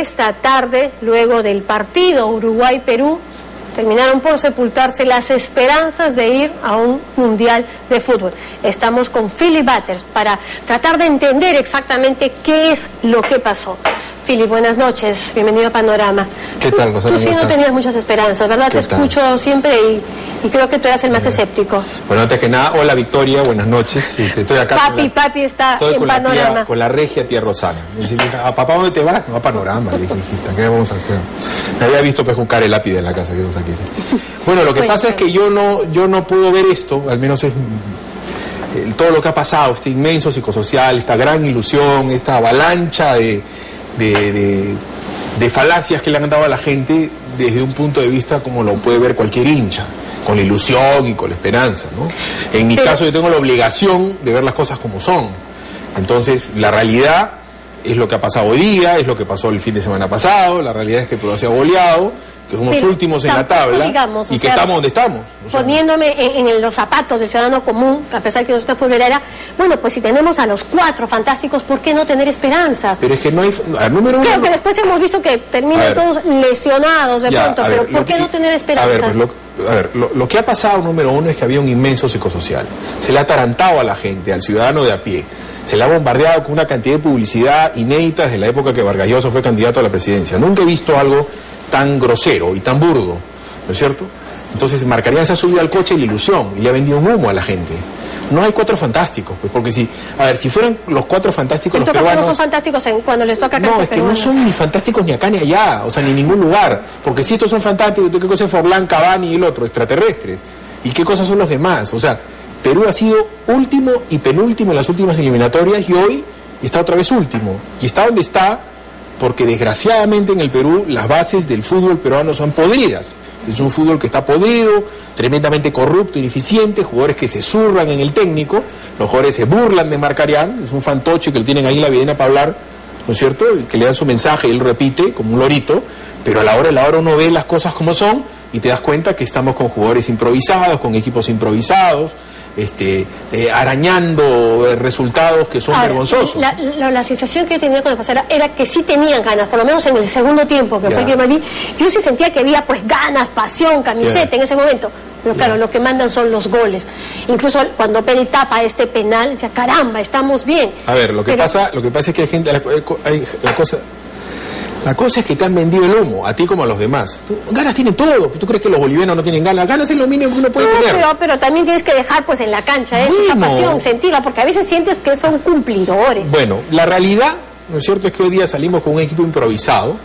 esta tarde, luego del partido Uruguay-Perú, terminaron por sepultarse las esperanzas de ir a un mundial de fútbol. Estamos con Philip Butters para tratar de entender exactamente qué es lo que pasó. Philip, buenas noches, bienvenido a Panorama. ¿Qué tal, Rosana? Tú sí no tenías muchas esperanzas, ¿verdad? Te escucho siempre y, creo que tú eres el más escéptico. Bueno, antes que nada, hola Victoria, buenas noches. Estoy acá. Papi, papi está en con Panorama. La con la regia tía Rosana. Me dice, ¿a papá dónde te vas? No, a Panorama, le dije, ¿qué vamos a hacer? Me había visto pejucar el lápiz en la casa que vamos aquí. Bueno, lo que pasa es que yo no, yo no puedo ver esto, al menos es todo lo que ha pasado, este inmenso psicosocial, esta gran ilusión, esta avalancha de de, falacias que le han dado a la gente desde un punto de vista como lo puede ver cualquier hincha, con la ilusión y con la esperanza. ¿no? En mi caso yo tengo la obligación de ver las cosas como son. Entonces la realidad es lo que ha pasado hoy día, es lo que pasó el fin de semana pasado, la realidad es que Perú se ha goleado, que somos últimos en la tabla y que estamos donde estamos. poniéndome en, los zapatos del ciudadano común, a pesar que usted fue era, bueno, pues si tenemos a los cuatro fantásticos, ¿por qué no tener esperanzas? Pero es que no hay... número uno... Claro, que después hemos visto que terminan todos lesionados de pronto, pero ¿por qué no tener esperanzas? A ver, pues a ver lo, que ha pasado, número uno, es que había un inmenso psicosocial. Se le ha atarantado a la gente, al ciudadano de a pie. Se le ha bombardeado con una cantidad de publicidad inédita desde la época que Vargas Llosa fue candidato a la presidencia. Nunca he visto algo tan grosero y tan burdo, ¿no es cierto? Entonces Marcarían se ha subido al coche y la ilusión y le ha vendido un humo a la gente. No hay cuatro fantásticos, pues porque si, a ver, si fueran los cuatro fantásticos, los peruanos... no son fantásticos cuando les toca No, es que no son ni fantásticos ni acá ni allá, o sea, ni en ningún lugar. Porque si estos son fantásticos, ¿qué cosa es Forlán, Cavani y el otro? Extraterrestres. ¿Y qué cosas son los demás? O sea, Perú ha sido último y penúltimo en las últimas eliminatorias y hoy está otra vez último. Y está donde está porque desgraciadamente en el Perú las bases del fútbol peruano son podridas. Es un fútbol que está podrido, tremendamente corrupto, ineficiente, jugadores que se zurran en el técnico, los jugadores se burlan de Marcarián, es un fantoche que lo tienen ahí en la videna para hablar, ¿no es cierto? que le dan su mensaje y él repite como un lorito, pero a la hora de la hora uno ve las cosas como son y te das cuenta que estamos con jugadores improvisados, con equipos improvisados, este, eh, arañando eh, resultados que son vergonzosos. La, sensación que yo tenía cuando pasara era que sí tenían ganas, por lo menos en el segundo tiempo, que fue que me yo sí sentía que había pues ganas, pasión, camiseta en ese momento. Pero claro, lo que mandan son los goles. Incluso cuando Peri tapa este penal, decía, caramba, estamos bien. A ver, lo que pasa, lo que pasa es que hay gente, hay, la cosa, la cosa es que te han vendido el humo, a ti como a los demás. ganas tienen todo. ¿Tú crees que los bolivianos no tienen ganas? Ganas es lo mínimo que uno puede tener. Pero, pero, también tienes que dejar pues en la cancha ¿eh? esa pasión, sentirla, porque a veces sientes que son cumplidores. Bueno, la realidad, ¿no es cierto?, es que hoy día salimos con un equipo improvisado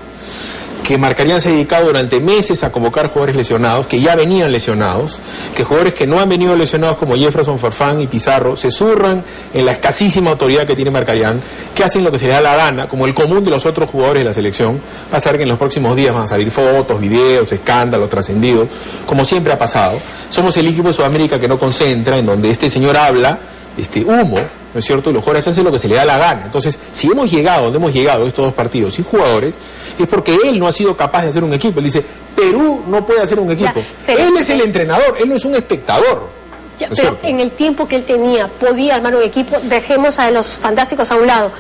que Marcarían se ha dedicado durante meses a convocar jugadores lesionados, que ya venían lesionados, que jugadores que no han venido lesionados como Jefferson Farfán y Pizarro se zurran en la escasísima autoridad que tiene Marcarían, que hacen lo que se les da la gana, como el común de los otros jugadores de la selección. Va a ser que en los próximos días van a salir fotos, videos, escándalos, trascendidos, como siempre ha pasado. Somos el equipo de Sudamérica que no concentra, en donde este señor habla, este humo, ¿no es cierto? Los jugadores hacen lo que se le da la gana. Entonces, si hemos llegado donde hemos llegado estos dos partidos sin jugadores, es porque él no ha sido capaz de hacer un equipo. Él dice, Perú no puede hacer un equipo. él es el entrenador, él no es un espectador. pero en el tiempo que él tenía podía armar un equipo, dejemos a los fantásticos a un lado,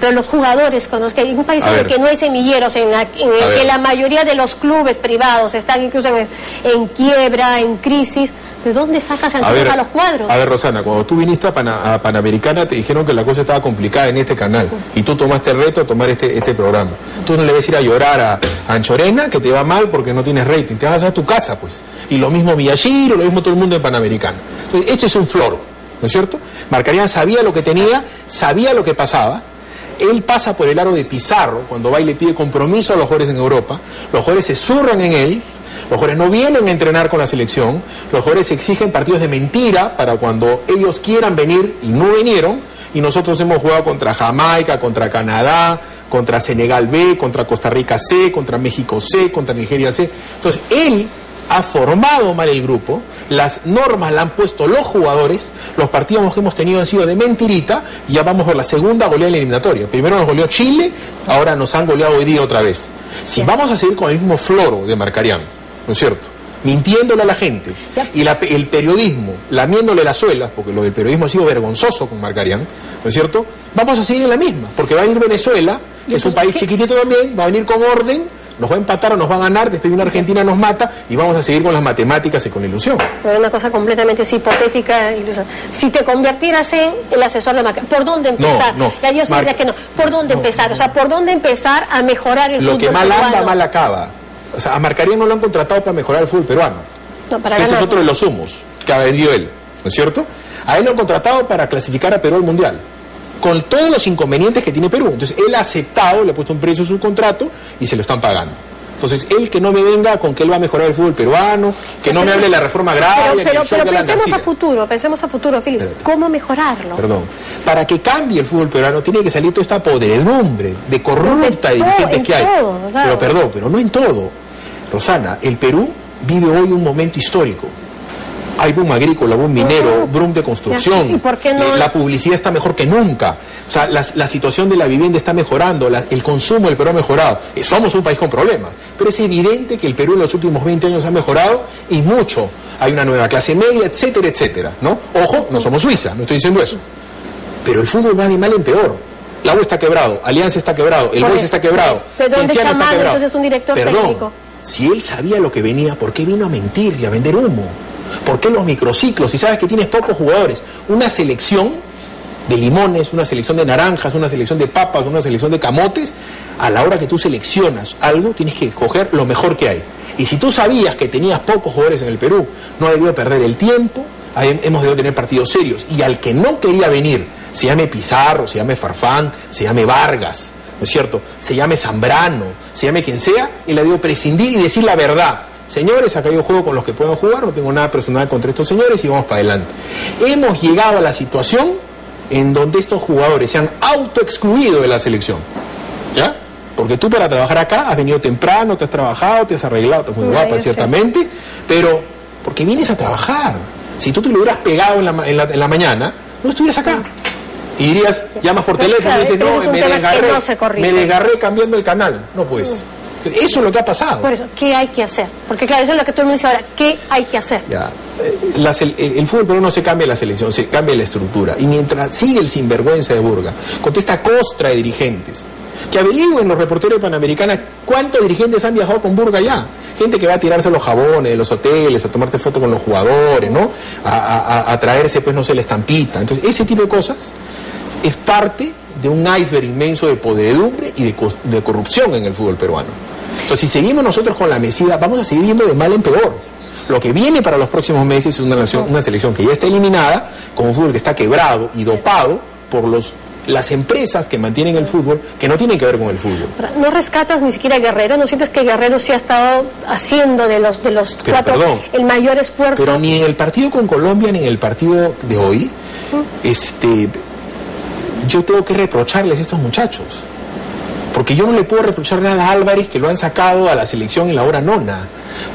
pero los jugadores con los que en un país en el que no hay semilleros, en, el que la mayoría de los clubes privados están incluso en quiebra, en crisis, ¿De dónde sacas entonces a, los cuadros? A ver, Rosana, cuando tú viniste a, Panamericana te dijeron que la cosa estaba complicada en este canal y tú tomaste el reto de tomar este, este programa. Tú no le vas a ir a llorar a, Anchorena que te va mal porque no tienes rating, te vas a, a tu casa, pues. Y lo mismo Villagiro, lo mismo todo el mundo de Panamericana. Entonces, este es un floro, ¿no es cierto? Marcarían sabía lo que tenía, sabía lo que pasaba, él pasa por el aro de Pizarro cuando va y le pide compromiso a los jugadores en Europa, los jugadores se zurran en él, los jugadores no vienen a entrenar con la selección, los jugadores exigen partidos de mentira para cuando ellos quieran venir y no vinieron, y nosotros hemos jugado contra Jamaica, contra Canadá, contra Senegal B, contra Costa Rica C, contra México C, contra Nigeria C. Entonces, él ha formado mal el grupo, las normas la han puesto los jugadores, los partidos que hemos tenido han sido de mentirita, y ya vamos por la segunda goleada eliminatoria. Primero nos goleó Chile, ahora nos han goleado hoy día otra vez. Si vamos a seguir con el mismo floro de Marcarián, ¿no es cierto? Mintiéndole a la gente. Y el periodismo, lamiéndole las suelas, porque lo del periodismo ha sido vergonzoso con Marcarián, ¿no es cierto? Vamos a seguir en la misma, porque va a ir Venezuela que es un país chiquitito también, va a venir con orden, nos va a empatar o nos va a ganar, después una Argentina nos mata y vamos a seguir con las matemáticas y con la ilusión. Una cosa completamente hipotética, ilusión. Si te convirtieras en el asesor de marca, ¿por dónde empezar? No, no. Ya yo que no. ¿Por dónde empezar? O sea, ¿por dónde empezar a mejorar el Lo fútbol que mal anda, mal acaba. O sea, a Marcaría no lo han contratado para mejorar el fútbol peruano. No, para que ese es otro de los humos que ha vendido él, ¿no es cierto? A él lo han contratado para clasificar a Perú al Mundial, con todos los inconvenientes que tiene Perú. Entonces, él ha aceptado, le ha puesto un precio a su contrato y se lo están pagando. Entonces, él que no me venga con que él va a mejorar el fútbol peruano, que no me hable de la reforma agraria, Pero, pero, show pero de pensemos a futuro, pensemos a futuro, Félix. ¿Cómo mejorarlo? Perdón. Para que cambie el fútbol peruano tiene que salir toda esta podredumbre de corrupta De todo, dirigentes en que hay. todo, claro. Pero perdón, pero no en todo. Rosana, el Perú vive hoy un momento histórico. Hay boom agrícola, boom minero, Ujú. boom de construcción. ¿y por qué no? Eh, La publicidad está mejor que nunca. O sea, la, la situación de la vivienda está mejorando, la- el consumo del Perú ha mejorado. Eh, Somos un país con problemas, pero es evidente que el Perú en los últimos 20 años ha mejorado y mucho. Hay una nueva clase media, etcétera, etcétera. ¿no? Ojo, no somos Suiza, no estoy diciendo eso. Pero el fútbol va de mal en peor. La U está quebrado, Alianza está quebrado, el eso, está quebrado. ¿De dónde está quebrado. entonces, un director Perdón, técnico? Si él sabía lo que venía, ¿por qué vino a mentir y a vender humo? ¿Por qué los microciclos? Si sabes que tienes pocos jugadores, una selección de limones, una selección de naranjas, una selección de papas, una selección de camotes, a la hora que tú seleccionas algo, tienes que escoger lo mejor que hay. Y si tú sabías que tenías pocos jugadores en el Perú, no debido perder el tiempo, hemos debido tener partidos serios. Y al que no quería venir, se llame Pizarro, se llame Farfán, se llame Vargas, ¿no es cierto? Se llame Zambrano, se llame quien sea, él ha debido prescindir y decir la verdad. Señores, acá un juego con los que puedan jugar, no tengo nada personal contra estos señores y vamos para adelante. Hemos llegado a la situación en donde estos jugadores se han autoexcluido de la selección. ¿Ya? Porque tú para trabajar acá has venido temprano, te has trabajado, te has arreglado, estás muy guapa sé. ciertamente, pero porque vienes a trabajar. Si tú te lo hubieras pegado en la, en la- en la mañana, no estuvieras acá. Y dirías, llamas por teléfono y dices, no, me desgarré, no me desgarré cambiando el canal. No, pues. Entonces, Eso es lo que ha pasado. Por eso, ¿qué hay que hacer? Porque claro, eso es lo que todo el mundo dice ahora, ¿qué hay que hacer? Ya, eh, la el, el fútbol peruano no se cambia la selección, se cambia la estructura. Y mientras sigue el sinvergüenza de Burga, con esta costra de dirigentes, que averigüen los reporteros de Panamericana cuántos dirigentes han viajado con Burga ya. Gente que va a tirarse los jabones de los hoteles, a tomarte fotos con los jugadores, ¿no? A- a traerse, pues, no sé, la estampita. Entonces, ese tipo de cosas es parte de un iceberg inmenso de podredumbre y de, corrupción en el fútbol peruano. Entonces, si seguimos nosotros con la mesida, vamos a seguir yendo de mal en peor. Lo que viene para los próximos meses es una, nación- una selección que ya está eliminada, con un fútbol que está quebrado y dopado por los, las empresas que mantienen el fútbol, que no tienen que ver con el fútbol. No rescatas ni siquiera a Guerrero, ¿no sientes que Guerrero sí ha estado haciendo de los de los Pero, cuatro perdón, el mayor esfuerzo? Pero ni en el partido con Colombia ni en el partido de hoy, este, yo tengo que reprocharles a estos muchachos. Porque yo no le puedo reprochar nada a Álvarez que lo han sacado a la selección en la hora nona.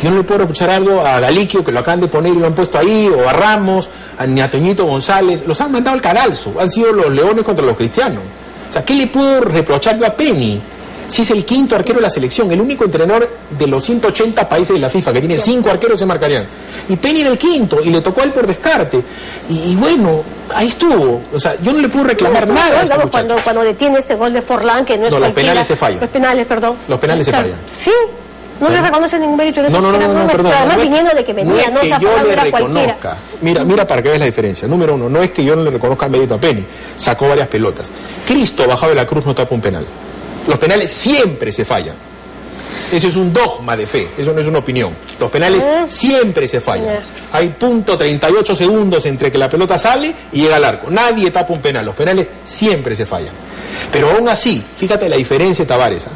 Yo no le puedo reprochar algo a Galiquio que lo acaban de poner y lo han puesto ahí, o a Ramos, a, ni a Toñito González. Los han mandado al cadalso. Han sido los leones contra los cristianos. O sea, ¿qué le puedo reprochar yo a Penny? Si es el quinto arquero de la selección, el único entrenador de los 180 países de la FIFA que tiene cinco arqueros se marcarían. Y Penny era el quinto y le tocó a él por descarte. Y, y bueno, ahí estuvo. O sea, yo no le puedo reclamar No, nada a este cuando, cuando detiene este gol de Forlán, que no es No, los penales se fallan. Los penales, perdón. Los penales se fallan. Sí, no le reconoce ningún mérito de No, eso. no, no, no, no, perdón. Además, no es- viniendo de que venía, no es que yo le era cualquiera. reconozca. Mira, mira para que veas la diferencia. Número uno, no es que yo no le reconozca el mérito a Penny. Sacó varias pelotas. Cristo bajado de la cruz no tapa un penal. Los penales siempre se fallan. Eso es un dogma de fe, eso no es una opinión. Los penales siempre se fallan. Hay punto 38 segundos entre que la pelota sale y llega al arco. Nadie tapa un penal, los penales siempre se fallan. Pero aún así, fíjate la diferencia de Tavares. ¿ah?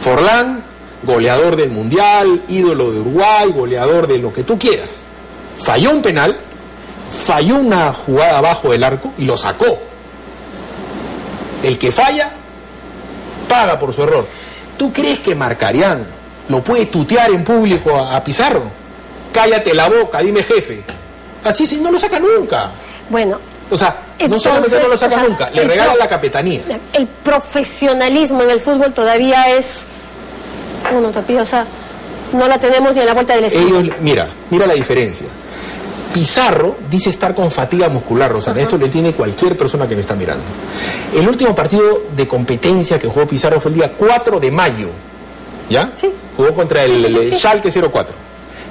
Forlán, goleador del Mundial, ídolo de Uruguay, goleador de lo que tú quieras. Falló un penal, falló una jugada abajo del arco y lo sacó. El que falla, paga por su error. ¿Tú crees que Marcarián lo puede tutear en público a, a Pizarro? Cállate la boca, dime jefe. Así sí, no lo saca nunca. Bueno, O sea, no Entonces, solamente no lo saca o sea, nunca, le regala la capitanía. el profesionalismo en el fútbol todavía es una utopía, o sea, no la tenemos ni a la vuelta del estilo. Ellos, mira, mira la diferencia. Pizarro dice estar con fatiga muscular, Rosana. Esto lo entiende cualquier persona que me está mirando. El último partido de competencia que jugó Pizarro fue el día 4 de mayo. ¿Ya? Sí. Jugó contra el, el sí. Schalke 04.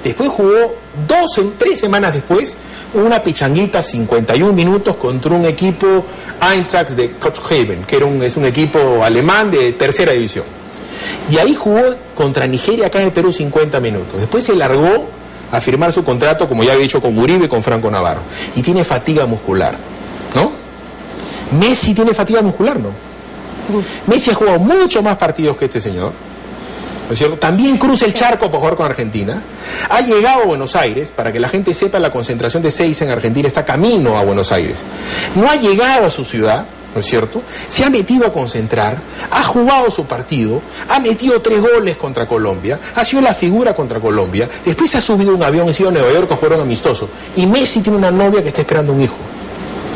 Después jugó dos, en tres semanas después, una pichanguita 51 minutos contra un equipo Eintracht de Copenhagen, que era un, es un equipo alemán de tercera división. Y ahí jugó contra Nigeria acá en el Perú 50 minutos. Después se largó a firmar su contrato, como ya había dicho, con Uribe y con Franco Navarro. Y tiene fatiga muscular, ¿no? Messi tiene fatiga muscular, ¿no? Messi ha jugado mucho más partidos que este señor. ¿No es cierto? También cruza el charco para jugar con Argentina. Ha llegado a Buenos Aires, para que la gente sepa, la concentración de seis en Argentina está camino a Buenos Aires. No ha llegado a su ciudad, ¿no es cierto? Se ha metido a concentrar, ha jugado su partido, ha metido tres goles contra Colombia, ha sido la figura contra Colombia, después se ha subido un avión ha ido a Nueva York a jugar un amistoso. Y Messi tiene una novia que está esperando un hijo.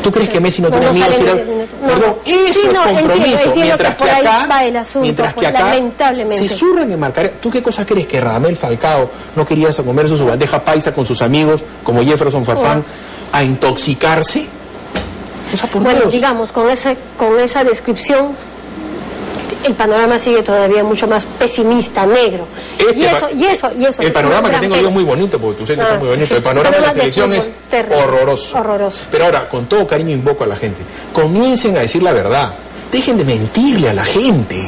¿Tú crees que Messi no, No, tiene no amigos? No. Perdón, eso Sí, es no, entiendo, compromiso. entiendo mientras que que acá, va el asunto, mientras que pues, acá lamentablemente. se surran en marcar. ¿Tú qué cosa crees que Radamel Falcao no quería irse a comerse su bandeja paisa con sus amigos como Jefferson Farfán a intoxicarse? O sea, por Bueno, Dios. digamos, con esa, con esa descripción, el panorama sigue todavía mucho más pesimista, negro. Este y, eso, y eso, y eso. El panorama que tengo yo es muy bonito, porque tu serie Ah, está muy bonito. El panorama de la selección es horroroso. Horroroso. Pero ahora, con todo cariño invoco a la gente. Comiencen a decir la verdad. Dejen de mentirle a la gente.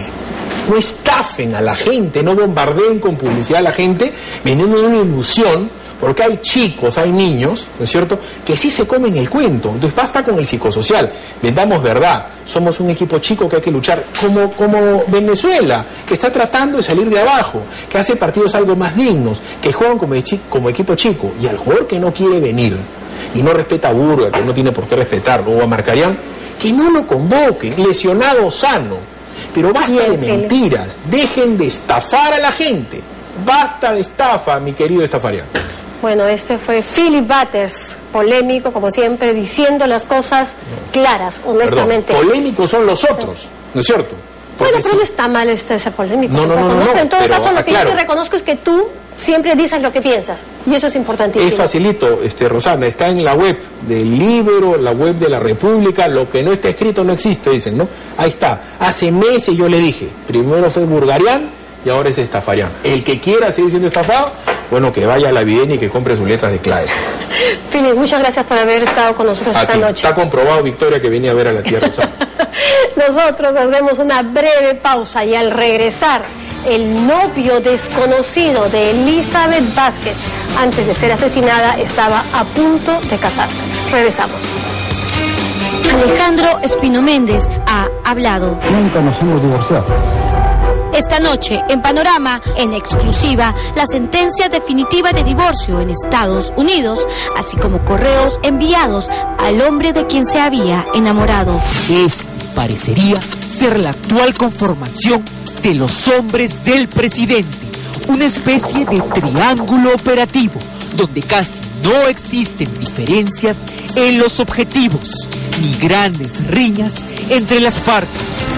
No estafen a la gente, no bombardeen con publicidad a la gente, vendiendo una ilusión, porque hay chicos, hay niños, ¿no es cierto?, que sí se comen el cuento. Entonces basta con el psicosocial, vendamos verdad. Somos un equipo chico que hay que luchar como, como Venezuela, que está tratando de salir de abajo, que hace partidos algo más dignos, que juegan como, equipo chico. Y al jugador que no quiere venir y no respeta a Burga, que no tiene por qué respetarlo, o a Marcarián, que no lo convoquen, lesionado o sano. Pero basta Bien, de mentiras, dejen de estafar a la gente. Basta de estafa, mi querido estafarián. Bueno, ese fue Philip Butters, polémico, como siempre, diciendo las cosas claras, Perdón, honestamente. polémicos son los otros, ¿no es cierto? Bueno, pero no está mal este, ese polémico. No, no, no, no, no, Pero en todo pero, caso, lo que yo sí reconozco es que tú siempre dices lo que piensas. Y eso es importantísimo. Es facilito, este, Rosana, está en la web del Libro, la web de la República, lo que no está escrito no existe, dicen, ¿no? Ahí está. Hace meses yo le dije, primero fue Burgarián y ahora es Estafarián. El que quiera seguir siendo estafado, bueno, que vaya a la Videna y que compre sus letras de clave. Philip, muchas gracias por haber estado con nosotros A esta ti. noche. Está comprobado, Victoria, que venía a ver a la Rosana. Nosotros hacemos una breve pausa y al regresar, el novio desconocido de Elizabeth Vázquez, antes de ser asesinada, estaba a punto de casarse. Regresamos. Alejandro Espino Méndez ha hablado. Nunca nos hemos divorciado. Esta noche, en Panorama, en exclusiva, la sentencia definitiva de divorcio en Estados Unidos, así como correos enviados al hombre de quien se había enamorado. Este parecería ser la actual conformación de los hombres del presidente, una especie de triángulo operativo donde casi no existen diferencias en los objetivos ni grandes riñas entre las partes.